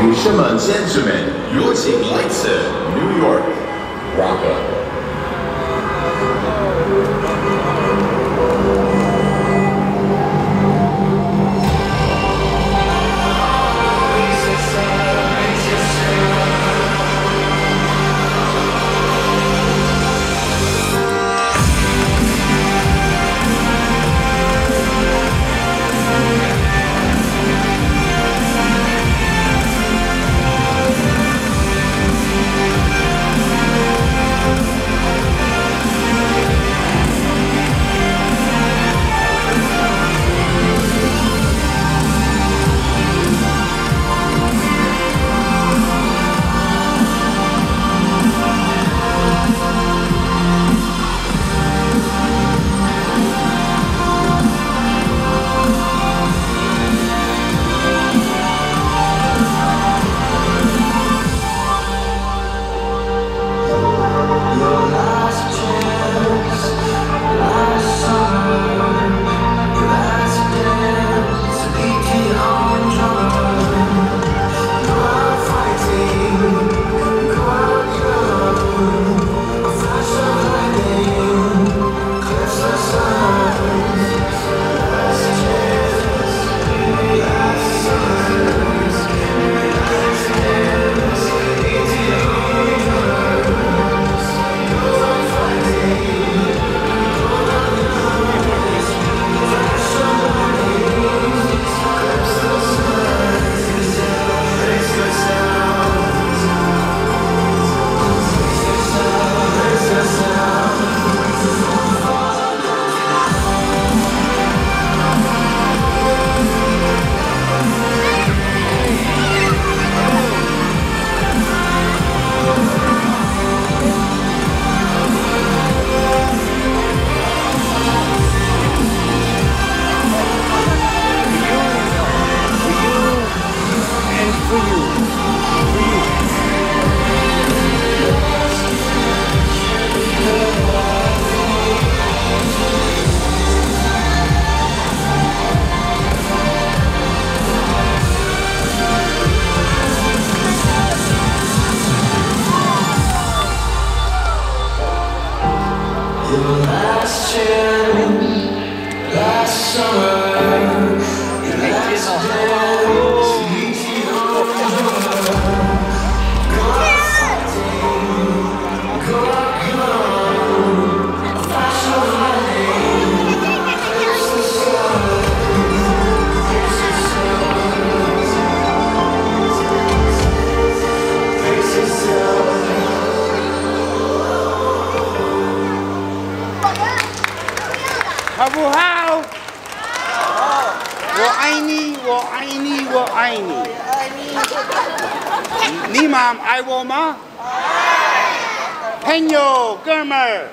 Shimon Gentlemen, you're New York. Rock. Summer, your last 爱你，我爱你，我爱你。你妈爱我吗？朋友，哥们儿。